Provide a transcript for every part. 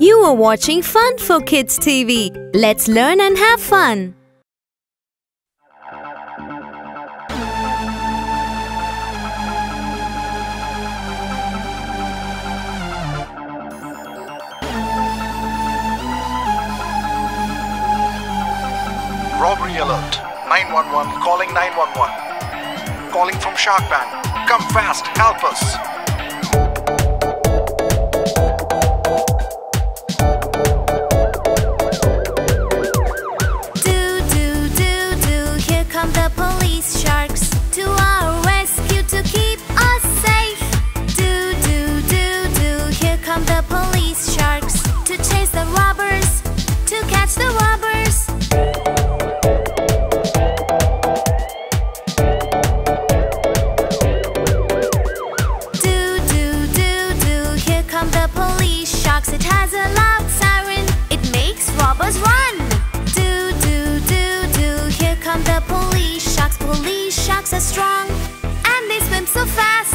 You are watching Fun for Kids TV. Let's learn and have fun. Robbery alert. 911 calling 911. Calling from Shark Bank. Come fast, help us. Are strong and they swim so fast.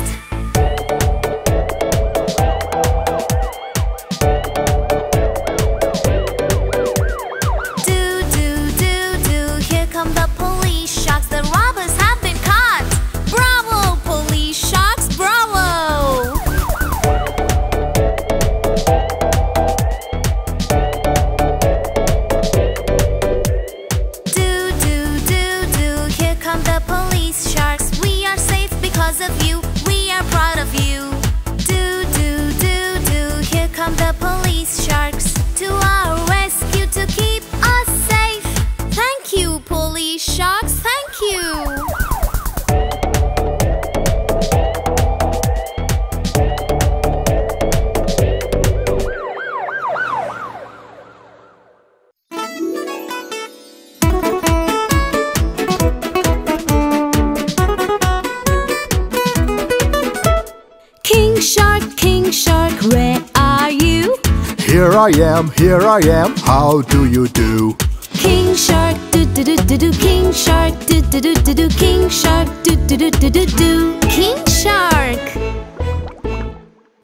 I am, here I am. How do you do? King Shark, do do do do do. King Shark, do do do do do. King Shark, do do do do do do. King Shark.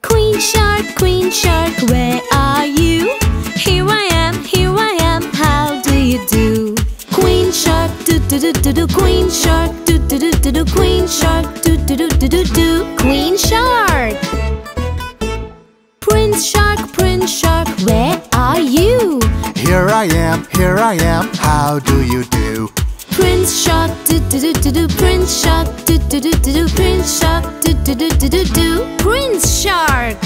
Queen Shark, Queen Shark, where are you? Here I am, here I am. How do you do? Queen Shark, do do do do do. Queen Shark, do do do do do. Queen Shark, do do do do do do. Queen Shark. Prince Shark, Prince Shark, where are you? Here I am, here I am. How do you do? Prince Shark, do do do do do. Prince Shark, do do do do do. Prince Shark, do do do do do do. Prince Shark.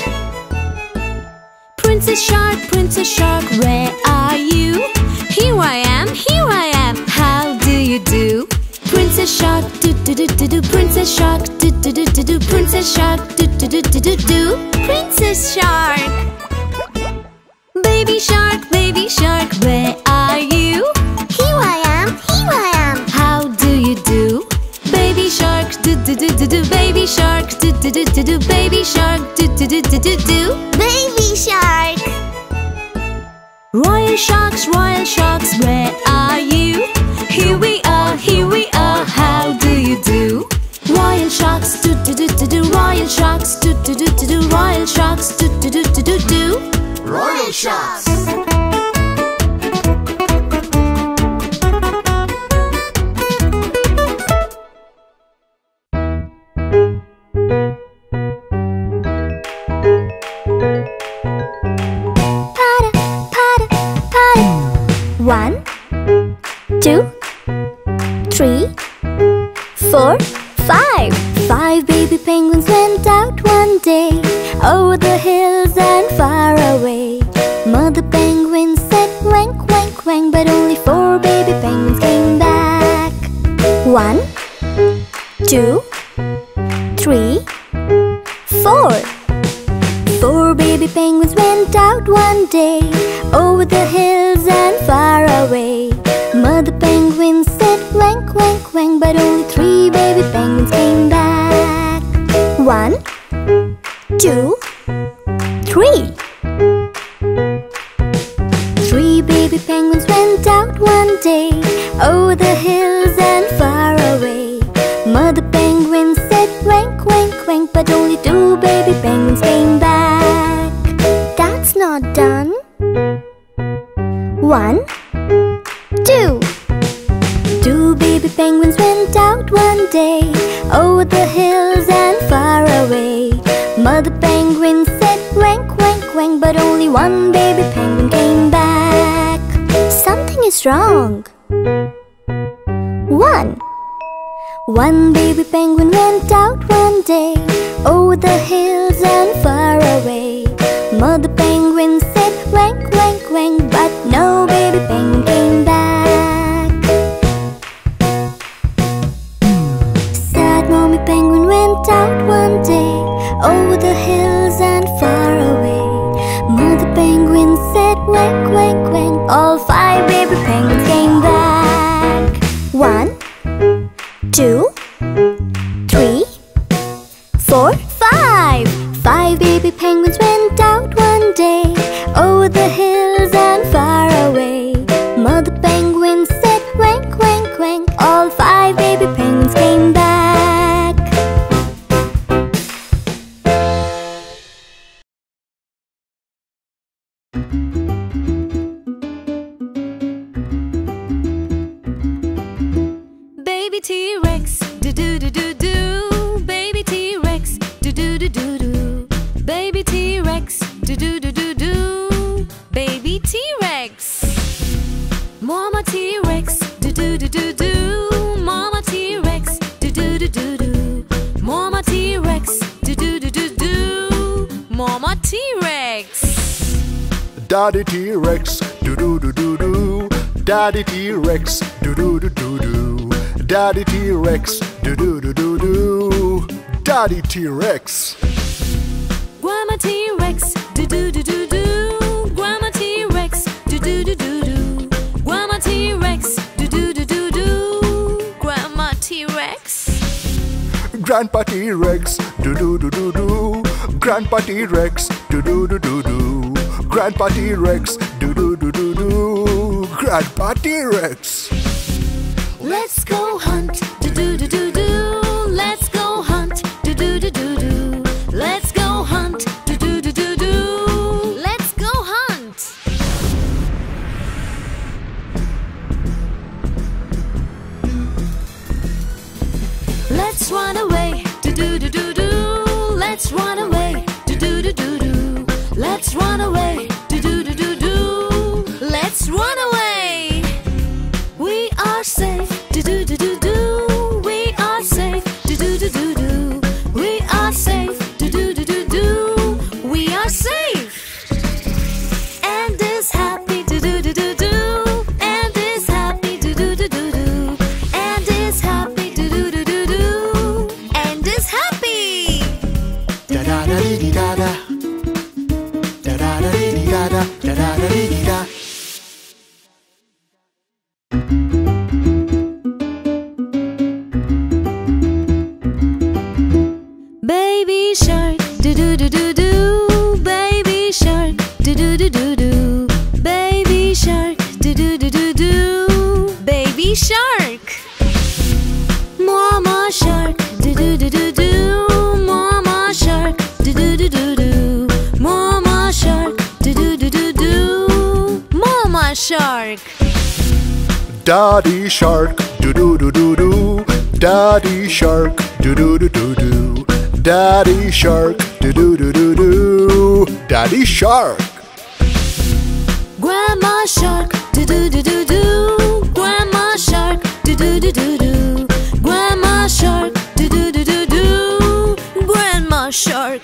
Princess Shark, Princess Shark, where are you? Here I am, here I am. How do you do? Princess Shark, do do do do do. Princess Shark, Princess Shark, do do do do do do. Princess Shark. Baby Shark, Baby Shark, where are you? Here I am, here I am. How do you do? Baby shark, do do do do do. Baby shark, do do do do do. Baby shark, do do do do do do. Baby shark. Royal sharks, royal sharks, where are you? Here we are, here we Royal sharks, do do do do do. Royal sharks, do do do do do. Royal sharks, do do do do do do. Royal Sharks. Wank, four, do do do do do. Daddy T-Rex. Grandma T-Rex, do do do do do. Grandma T-Rex, do do do do do. Grandma T-Rex, do do do do do. Grandma T-Rex. Grandpa T-Rex, do do do do do. Grandpa T-Rex, do do do do do. Grandpa T-Rex, do do do do do. Grandpa T-Rex. Let's go hunt, do do do do do do do do. Daddy Shark, do do do do do. Daddy Shark, do do do do do. Daddy Shark. Grandma shark, do do do do do. Grandma shark, do do do do do. Grandma shark, do do do do do. Grandma shark.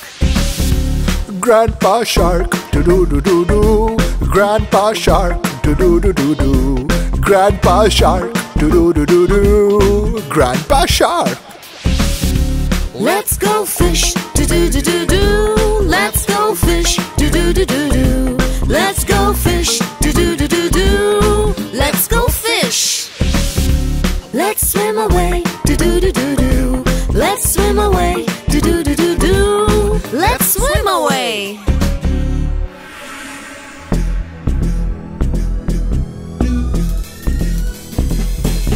Grandpa Shark, do do do do do. Grandpa Shark, do do do do do. Grandpa Shark, do do do do do. Grandpa Shark. Let's go fish, do do do do do. Let's go fish, do do do do do. Let's go fish, do do do do do. Let's go fish. Let's swim away,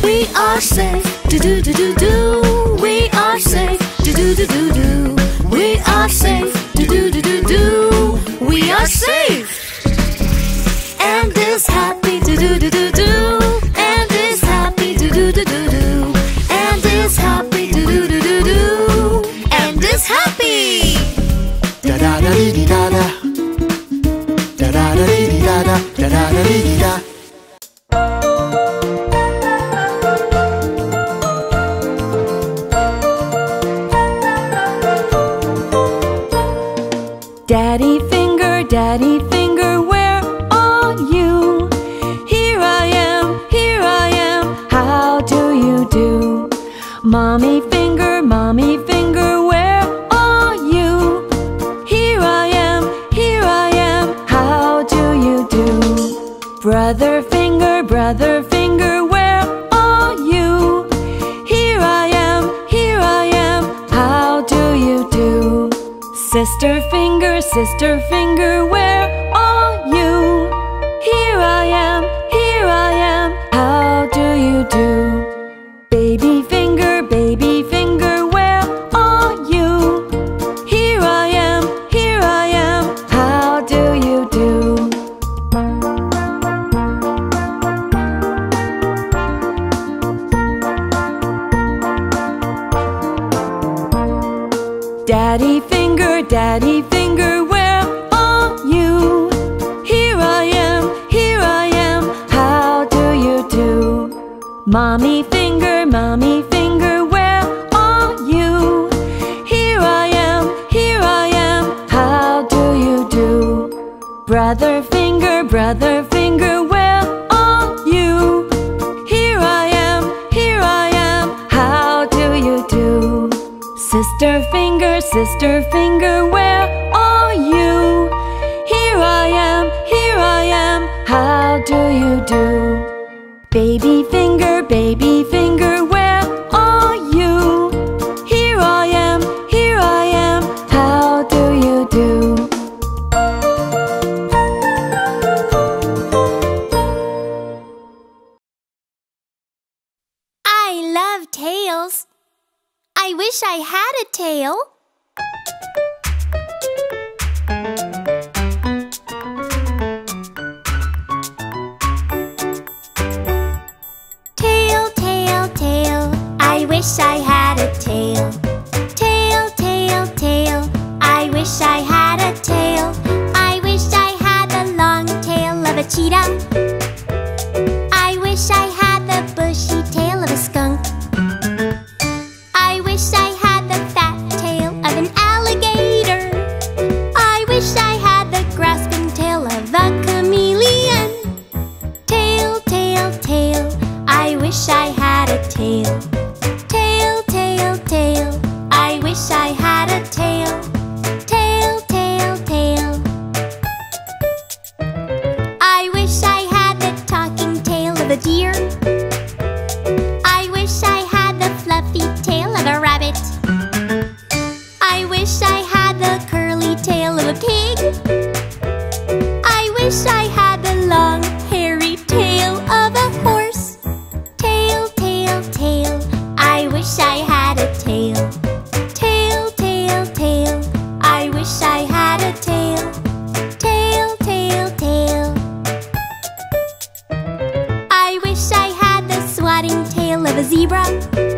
We are safe, do do do do do. We are safe, do do do do do. We are safe, Sister finger, sister finger, where Sister Finger, where are you? Here I am, here I am, how do you do? Baby of a zebra?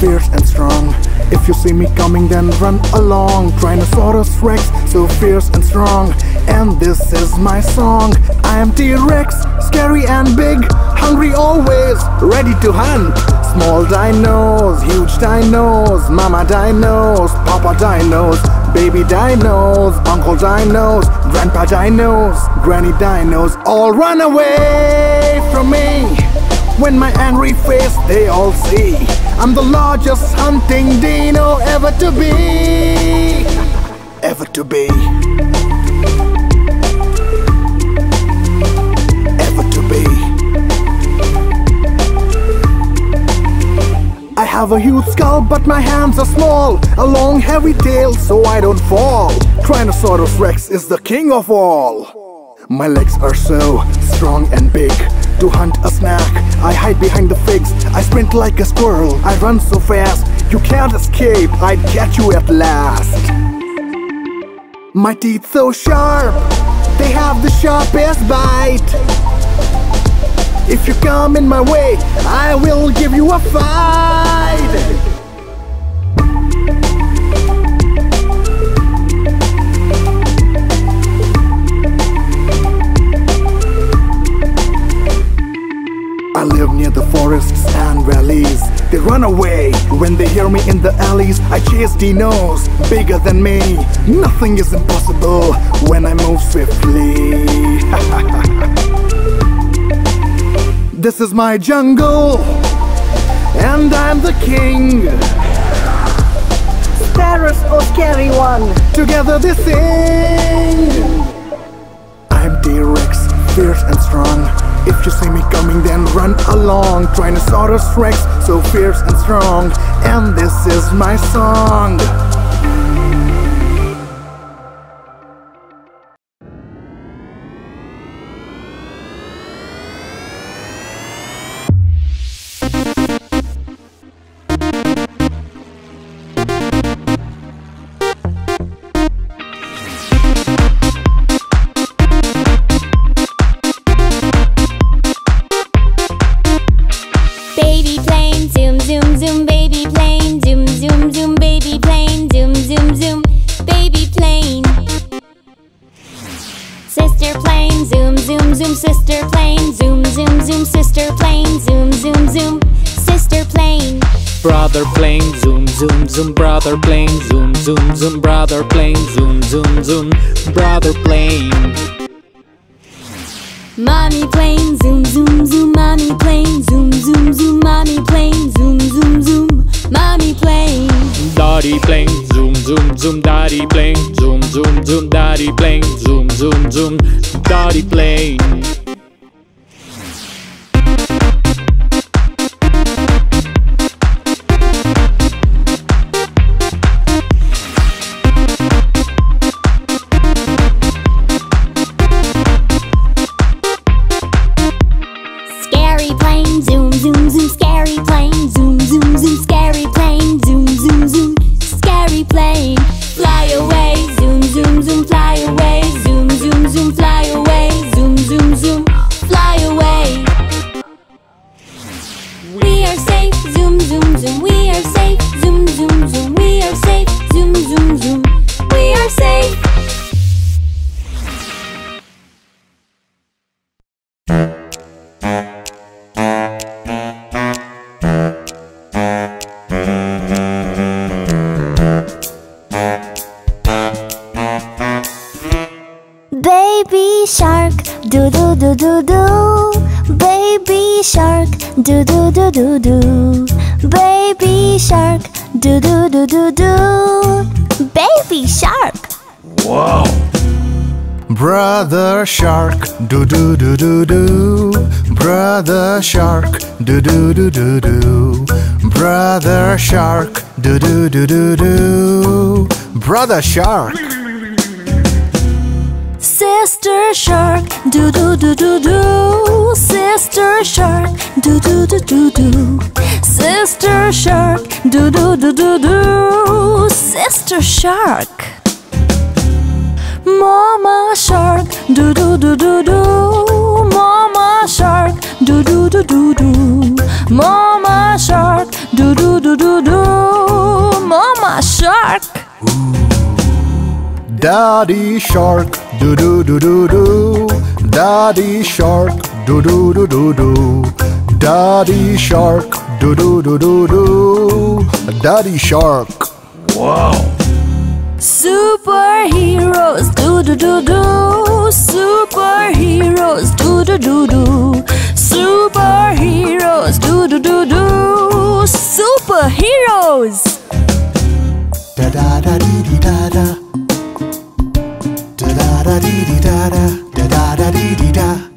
fierce and strong. If you see me coming then run along. Tyrannosaurus Rex, so fierce and strong. And this is my song. I am T-Rex, scary and big Hungry always, ready to hunt. Small dinos, huge dinos Mama dinos, papa dinos Baby dinos, uncle dinos Grandpa dinos, granny dinos All run away from me. When my angry face they all see. I'm the largest hunting dino ever to be. Ever to be. Ever to be. I have a huge skull but my hands are small. A long heavy tail so I don't fall. Tyrannosaurus Rex is the king of all. My legs are so strong and big. To hunt a snack, I hide behind the figs. I sprint like a squirrel, I run so fast. You can't escape, I'd catch you at last. My teeth so sharp, they have the sharpest bite. If you come in my way, I will give you a fight. I live near the forests and valleys. They run away when they hear me in the alleys. I chase dinos bigger than me. Nothing is impossible when I move swiftly. this is my jungle, and I'm the king. Sparrows, oh scary one. Together they sing. I'm T-Rex, fierce and strong. If you see me coming, then run along. Trying to solve Tyrannosaurus Rex, so fierce and strong. And this is my song. Mommy plane, zoom, zoom, zoom, mommy plane, zoom, zoom, zoom, mommy plane, zoom, zoom, zoom, mommy plane. Daddy plane, zoom, zoom, zoom, daddy plane, zoom, zoom, zoom, daddy plane, zoom, zoom, zoom, daddy plane. Do do. Baby shark, do do do do do. Baby shark. Wow Brother shark, do do do do do. Brother shark, do do do do do. Brother shark, do do do do do. Brother shark. Sister shark, do do do do do. Sister shark, do do do do do. Sister shark, do do do do do. Sister shark. Mama shark, do do do do do. Mama shark, do do do do do. Mama shark, do do do do do. Mama shark. Daddy shark, do do do do do. Daddy shark, do do do do do. Daddy shark, do do do do do. Daddy shark. Wow. Superheroes do do do do. Superheroes do do do do. Superheroes do do do do. Superheroes. Da da da dee dee da da. Da da da dee dee da da. Da da da dee dee da. da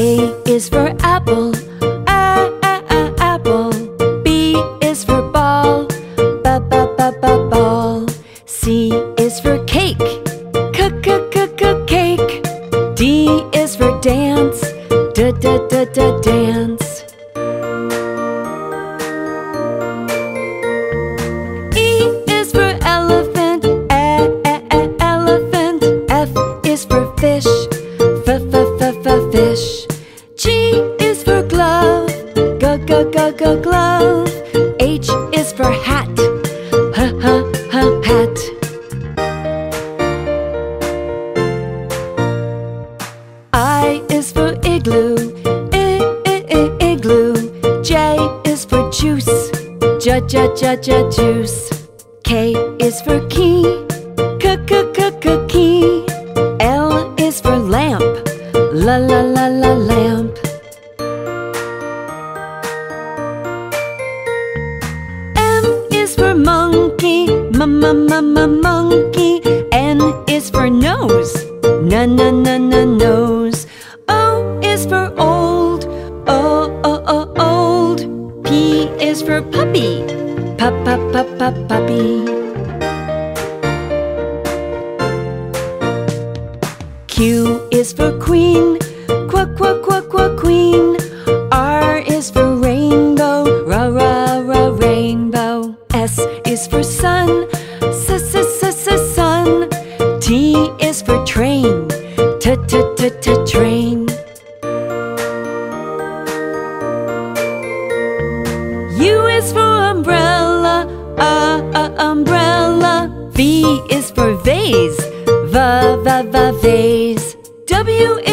A is for apple. La, la, la, la, lamp. M is for monkey, m, m, m, m, monkey. N is for nose, n, n, n, n, nose. O is for old, o, o, o, old. P is for puppy, pup, pup, pup, pup, puppy. Q is for queen, queen. R is for rainbow, ra, ra, ra, rainbow. S is for sun, s, s, s, s, sun. T is for train, t, t, t, t, train. U is for umbrella, uh, uh, umbrella. V is for vase, va, va, va, vase. W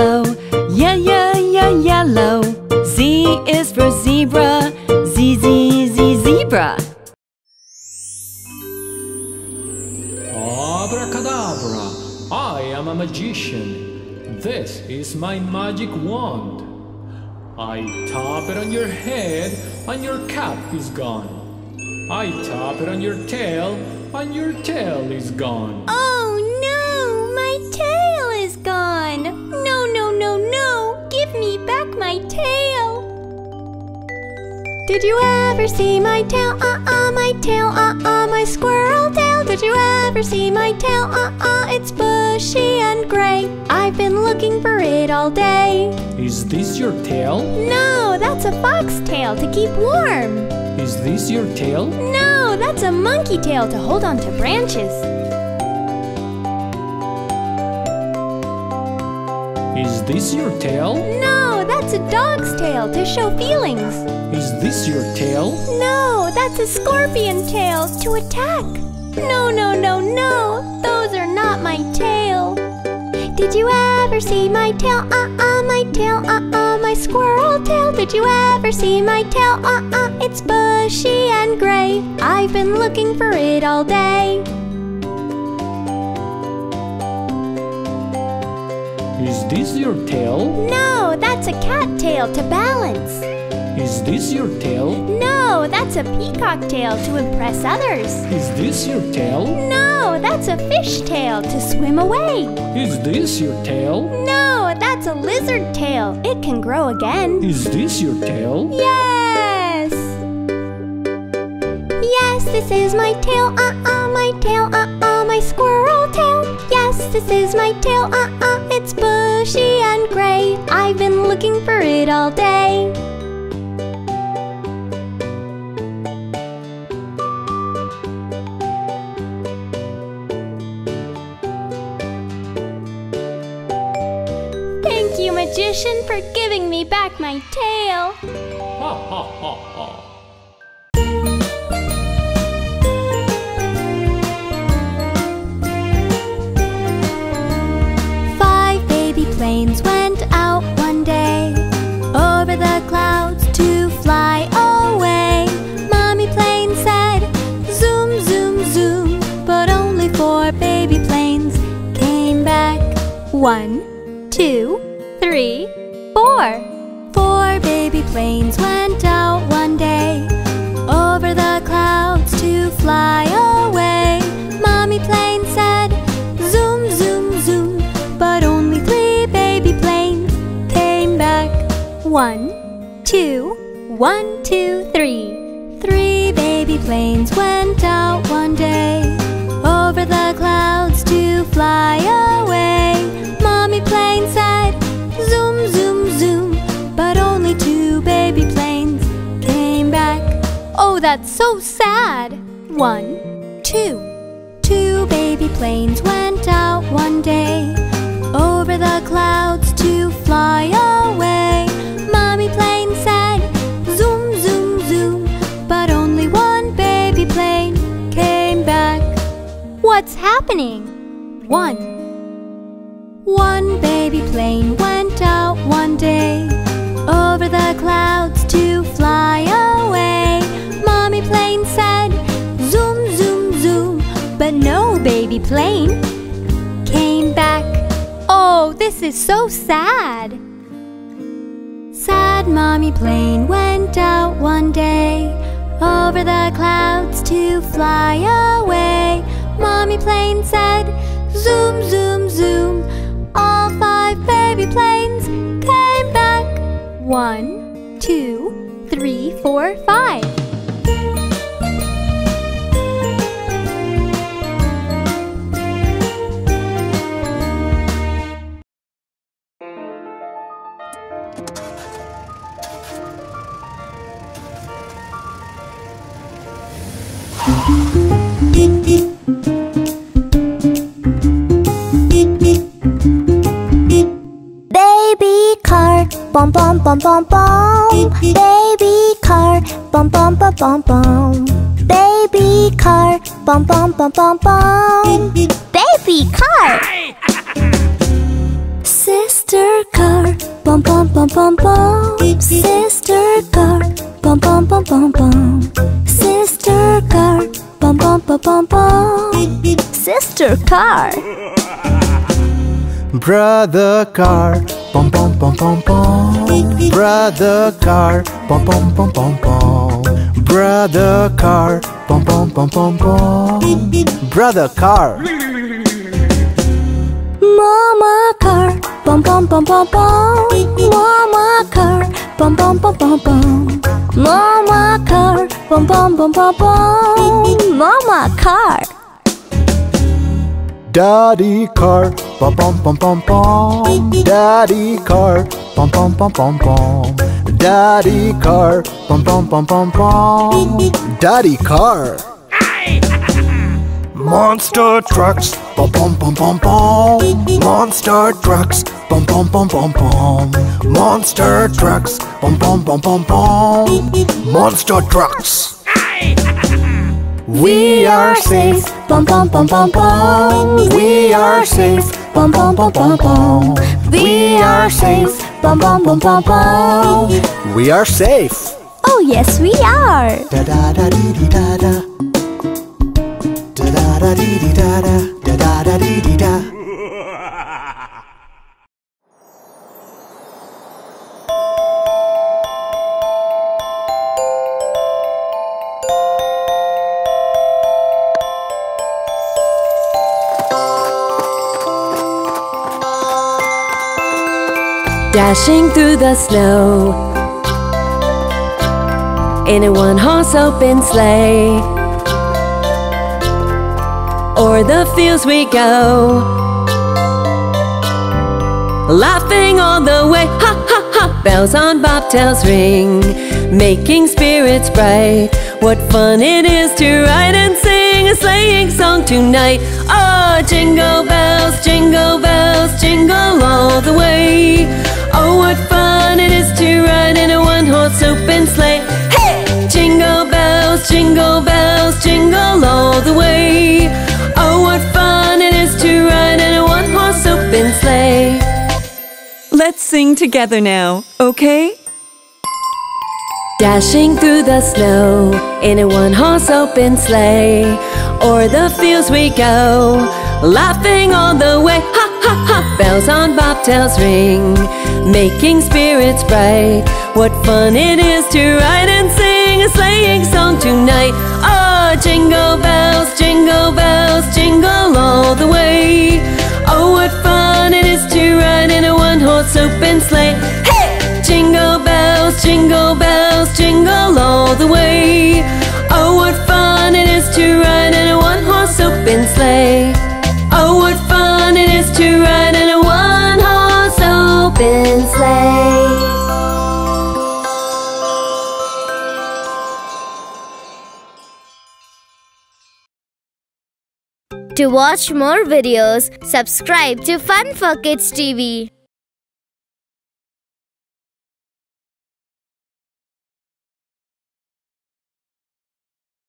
yellow, yeah, yeah, yeah, yellow. Z is for zebra, z, z, z, zebra. Abracadabra! I am a magician. This is my magic wand. I tap it on your head and your cap is gone. I tap it on your tail and your tail is gone. Oh my tail. Did you ever see my tail? Uh-uh, my tail, uh-uh, my squirrel tail. Did you ever see my tail? Uh-uh, it's bushy and gray. I've been looking for it all day. Is this your tail? No, that's a fox tail to keep warm. Is this your tail? No, that's a monkey tail to hold on to branches. Is this your tail? No, that's a dog's tail to show feelings. Is this your tail? No, that's a scorpion tail to attack. No, no, no, no, those are not my tail. Did you ever see my tail? Uh-uh, my tail, uh-uh, my squirrel tail. Did you ever see my tail? Uh-uh, it's bushy and gray. I've been looking for it all day. Is this your tail? No, that's a cat tail to balance. Is this your tail? No, that's a peacock tail to impress others. Is this your tail? No, that's a fish tail to swim away. Is this your tail? No, that's a lizard tail. It can grow again. Is this your tail? Yes! Yes, this is my tail. Uh-uh, my tail. Uh-uh, my squirrel this is my tail. Uh-uh, it's bushy and gray. I've been looking for it all day. Thank you, magician, for giving me back my tail. Ha ha ha. One, two, three, four. Four baby planes went out one day over the clouds to fly away. Mommy plane said, Zoom, zoom, zoom, but only three baby planes came back. One, two, One, two, three. Three baby planes went out one day over the clouds to fly away. That's so sad. One, two. Two baby planes went out one day over the clouds to fly away. Mommy plane said, Zoom, zoom, zoom. But only one baby plane came back. What's happening? One. One baby plane went out one day over the clouds baby plane came back. Oh, this is so sad. Sad mommy plane went out one day over the clouds to fly away. Mommy plane said, Zoom, zoom, zoom. All five baby planes came back. One, two, three, four, five. Bum bum bum. Baby car, bum bum bum bum bum. Baby car, bum bum bum bum bum. Baby car. Sister car, bum bum bum bum bum. Sister car, bum bum bum bum bum. Sister car, bum bum bum bum bum. Sister car. Brother car, bum bum bum bum bum. Brother car, bum bum bum bum bum. Brother car, bum bum bum bum bum. Brother car. Mama car, bum bum bum bum bum. Mama car, bum bum bum bum bum. Mama car, bum bum bum bum bum. Mama car. Daddy car, bum bum bum bum bum. Daddy car, bum bum bum bum bum. Daddy car, bum bum bum bum bum. Daddy car. Monster trucks, bum bum bum bum bum. Monster trucks, bum bum bum bum bum. Monster trucks, bum bum bum bum bum. Monster trucks. We are safe, bum bum bum bum bum. We are safe, bum bum bum bum bum. We are safe, bum bum bum bum bum. We are safe. Oh yes, we are. Da da da dee dee da da. Da da da dee dee da da. Da da da dee dee da. Dashing through the snow in a one horse open sleigh. O'er the fields we go, laughing all the way. Ha ha ha! Bells on bobtails ring, making spirits bright. What fun it is to ride and sing a sleighing song tonight! Oh, jingle bells, jingle bells, jingle all the way. Oh, what fun it is to ride in a one horse open sleigh! Hey! Jingle bells, jingle bells, jingle all the way. Oh, what fun it is to ride in a one horse open sleigh! Let's sing together now, okay? Dashing through the snow in a one horse open sleigh. O'er the fields we go, laughing all the way bells on bobtails ring, making spirits bright. What fun it is to ride and sing a sleighing song tonight! Oh, jingle bells, jingle bells, jingle all the way. Oh, what fun it is to ride in a one-horse open sleigh! Hey! Jingle bells, jingle bells, jingle all the way. Oh, what fun it is to ride in a one-horse open sleigh! To watch more videos, subscribe to Fun for Kids TV.